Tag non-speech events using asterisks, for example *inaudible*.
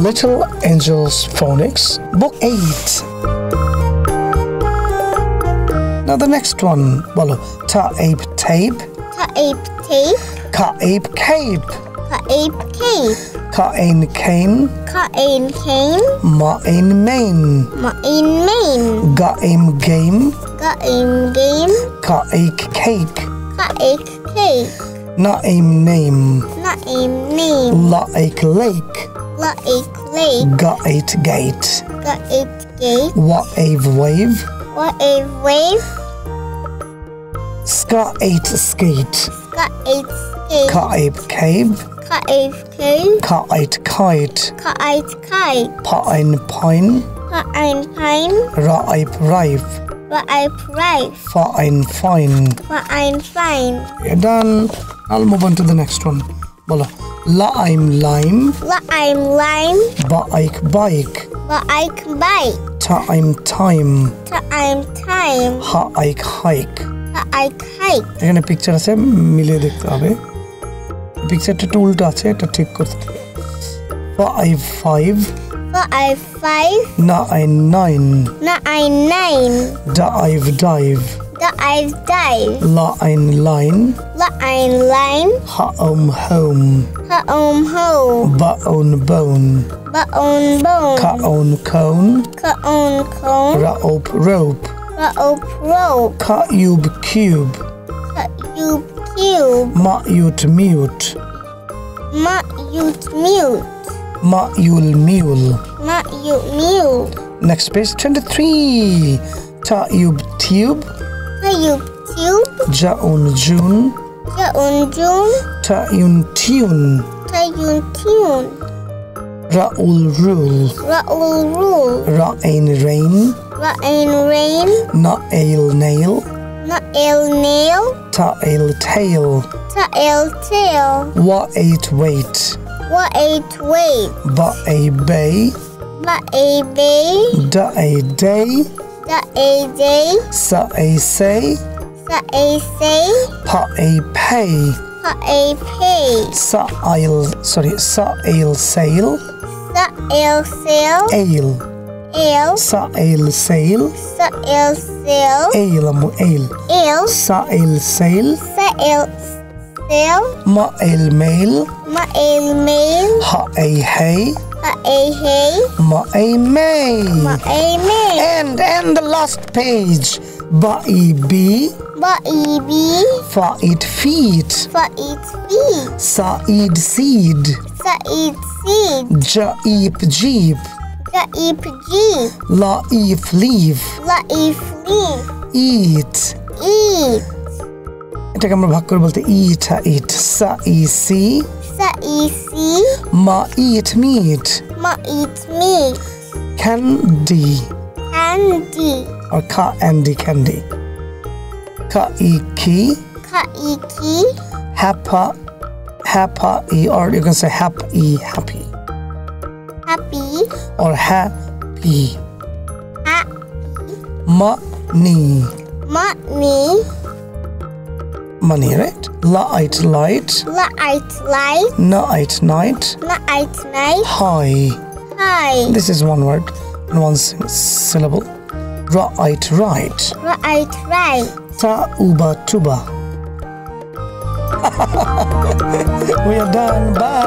Little Angels Phonics, Book 8. Now the next one, বলো ta ape tape, Ka ape tape. ka ape cape, Ka ape cape. ka ain cane, Ka ain cane. ma ain main, Ma in main. ga aim game, Ka aim game. ka ache cake, Ka ache cake. na aim name, Na aim name. la ache lake, La ache lake. ga eight gate, Ka ache gate. wa ave wave, What a wave. ska eight skate, Ka ache skate. ka ape cave, Ka ache cave. ka eight kite, Ka ache kite. pa ein pine, Ka ein pine. ra ape rife, Wa ape ripe. fa ein fine. Wa ein fine. You're done. I'll move on to the next one. Bolo. La I'm lime, La I'm lime. ba aik bike, Wa ache bite. ta I'm time, Ta I'm time. ha aik hike. Ta ache hike. এখানে picture আছে মিলিয়ে দেখতে হবে পিকচারটা একটু উল্টো আছে এটা ঠিক করতে হবে five five Wa I five. না I nine Na I nine. ডা I've Dive, dive. Line, line. Line, line. Ha om home. Ha om home. Ba on bone. Ba on bone. Ka on cone. Cut on cone. Rope, rope. Rope, rope. Cut cube, cube. Cut cube, cube. Mut, mute, mute. Mut, mute, mute. Mut, yule, mule. Mut, yule, mule. Next space 23. Ta, tube. tube. Are you tiun. Ja un jun. Ja un jun. Ta yun tiun. Ta yun tiun. Ra rain. Ra rain. Na nail. Na nail. Ta tail. Ta tail. Wa eight weight. Wa eight weight. Ba a bay. Ba a bay. Da day. Sa'a say, Sa a say. Pa'a pay, Pa a pay. Sa'ail, sorry, sail, Sa el sail. Ale. Sa'ail sail, Sa el sail. Ale mo ale. Sa'ail sail, Sa el sail. Ma'ail mail, Ma el mail. Ha'a hay, Pa a hay. Ma'a may. Ma a may. And and the last page. Ba'i bi, Ba e b. fa'id feet, Fa it feet. sa'id seed, Sa it seed. ja'ib jeep, Ja ip jeep. la'if leaf, La if leaf. eat. Eat. এটাকে আমরা ভাগ করে বলতে ইট ইট সা E C Sa e see. মা eat meet Mama eats me. Candy. Candy. Or ka andy candy. Ka iki. Ka iki. Hapa. Hapa e or you can say hap e happy. Happy. Or happy. Happy. Money. Money money right light light La it light. night night La it night. Hi. Hi. this is one word and one sy- syllable right right Right, right. ta uba tuba *laughs* we are done bye